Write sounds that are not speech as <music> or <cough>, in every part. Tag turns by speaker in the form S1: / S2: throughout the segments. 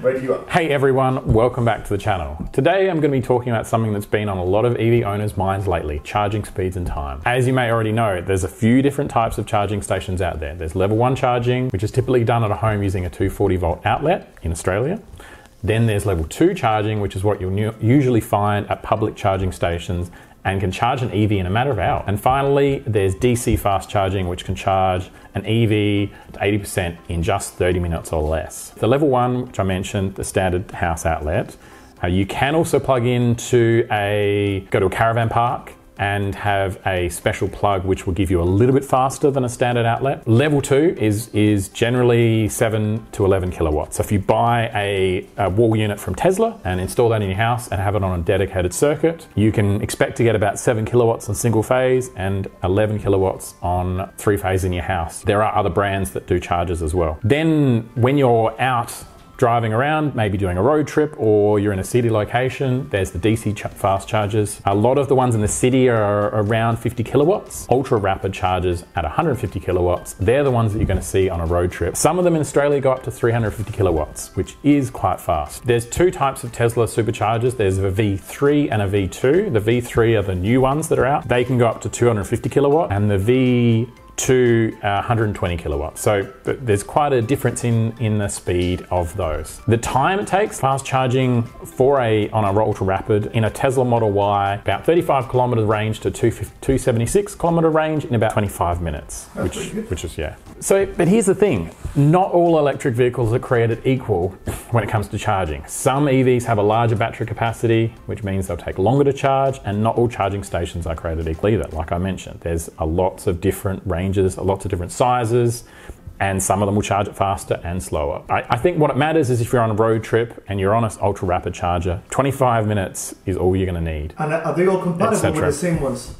S1: Radio up.
S2: Hey everyone, welcome back to the channel. Today I'm going to be talking about something that's been on a lot of EV owners' minds lately, charging speeds and time. As you may already know, there's a few different types of charging stations out there. There's level 1 charging, which is typically done at a home using a 240 volt outlet in Australia. Then there's level 2 charging, which is what you'll usually find at public charging stations and can charge an EV in a matter of hours. And finally, there's DC fast charging, which can charge an EV to 80% in just 30 minutes or less. The level one, which I mentioned, the standard house outlet, uh, you can also plug into a, go to a caravan park and have a special plug which will give you a little bit faster than a standard outlet. Level two is, is generally 7 to 11 kilowatts. So if you buy a, a, wall unit from Tesla and install that in your house and have it on a dedicated circuit, you can expect to get about 7 kilowatts on single phase and 11 kilowatts on three phase in your house. There are other brands that do chargers as well. Then when you're out driving around, maybe doing a road trip, or you're in a city location, there's the DC ch- fast chargers. A lot of the ones in the city are around 50 kilowatts. Ultra rapid chargers at 150 kilowatts, they're the ones that you're going to see on a road trip. Some of them in Australia go up to 350 kilowatts, which is quite fast. There's two types of Tesla superchargers there's a V3 and a V2. The V3 are the new ones that are out, they can go up to 250 kilowatt, and the V to uh, 120 kilowatts. So there's quite a difference in, in the speed of those. The time it takes fast charging for a on a ultra rapid in a Tesla Model Y, about 35 kilometer range to 276 kilometer range in about 25 minutes, That's which which is yeah. So, but here's the thing: not all electric vehicles are created equal <laughs> when it comes to charging. Some EVs have a larger battery capacity, which means they'll take longer to charge, and not all charging stations are created equal either. Like I mentioned, there's a lots of different ranges ranges, lots of different sizes, and some of them will charge it faster and slower. I, I, think what it matters is if you're on a road trip and you're on an ultra rapid charger, 25 minutes is all you're going to need.
S1: And are they all compatible with the same ones?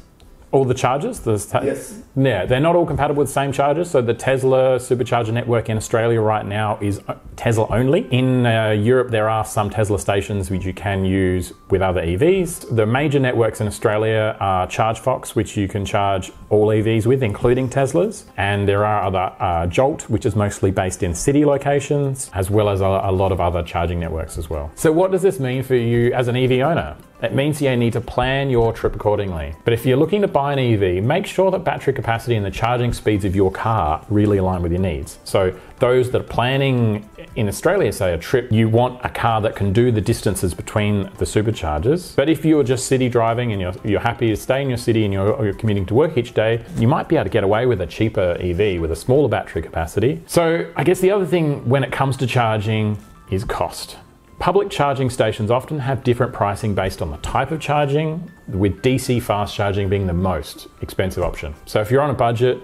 S2: All the chargers.
S1: Ta- yes.
S2: Yeah, they're not all compatible with the same chargers. So the Tesla supercharger network in Australia right now is uh, Tesla only. In uh, Europe, there are some Tesla stations which you can use with other EVs. The major networks in Australia are ChargeFox, which you can charge all EVs with, including Teslas. And there are other uh, Jolt, which is mostly based in city locations, as well as a, a lot of other charging networks as well. So what does this mean for you as an EV owner? It means you need to plan your trip accordingly. But if you're looking to buy an EV, make sure that battery capacity and the charging speeds of your car really align with your needs. So those that are planning in Australia, say a trip, you want a car that can do the distances between the superchargers. But if you're just city driving and you're, you're happy to stay in your city and you're, you're commuting to work each day, you might be able to get away with a cheaper EV with a smaller battery capacity. So I guess the other thing when it comes to charging is cost. Public charging stations often have different pricing based on the type of charging, with DC fast charging being the most expensive option. So if you're on a budget,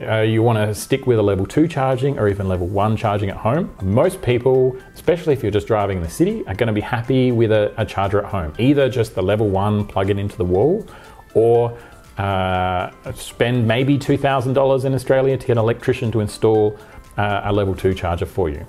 S2: uh, you want to stick with a level 2 charging or even level 1 charging at home. Most people, especially if you're just driving in the city, are going to be happy with a, a charger at home. Either just the level 1, plug it into the wall, or uh, spend maybe $2,000 in Australia to get an electrician to install uh, a level 2 charger for you.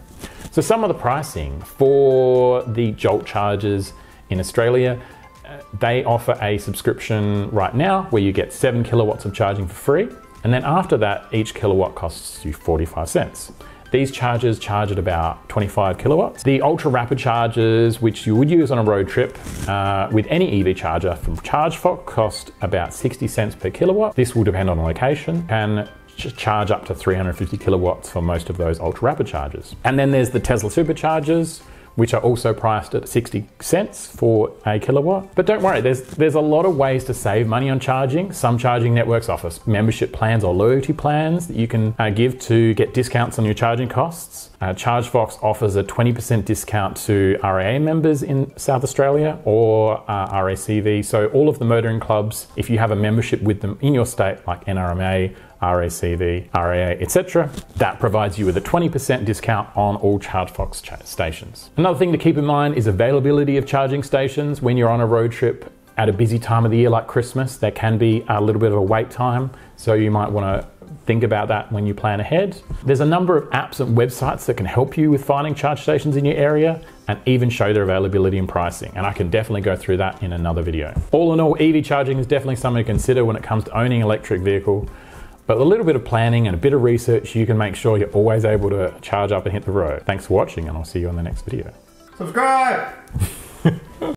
S2: So some of the pricing for the Jolt chargers in Australia, uh, they offer a subscription right now where you get seven kilowatts of charging for free. And then after that, each kilowatt costs you 45 cents. These chargers charge at about 25 kilowatts. The ultra rapid chargers, which you would use on a road trip uh, with any EV charger from ChargeFox, cost about 60 cents per kilowatt. This will depend on location. And charge up to 350 kilowatts for most of those ultra rapid chargers. And then there's the Tesla superchargers, which are also priced at 60 cents for a kilowatt. But don't worry, there's there's a lot of ways to save money on charging. Some charging networks offer membership plans or loyalty plans that you can uh, give to get discounts on your charging costs. Uh, ChargeFox offers a 20% discount to RAA members in South Australia or uh, RACV. So all of the motoring clubs, if you have a membership with them in your state, like NRMA, RACV, RAA, etc. That provides you with a 20% discount on all ChargeFox ch- stations. Another thing to keep in mind is availability of charging stations when you're on a road trip at a busy time of the year like Christmas. There can be a little bit of a wait time, so you might want to think about that when you plan ahead. There's a number of apps and websites that can help you with finding charge stations in your area and even show their availability and pricing. And I can definitely go through that in another video. All in all, EV charging is definitely something to consider when it comes to owning an electric vehicle But a little bit of planning and a bit of research, you can make sure you're always able to charge up and hit the road. Thanks for watching, and I'll see you on the next video.
S1: Subscribe! <laughs>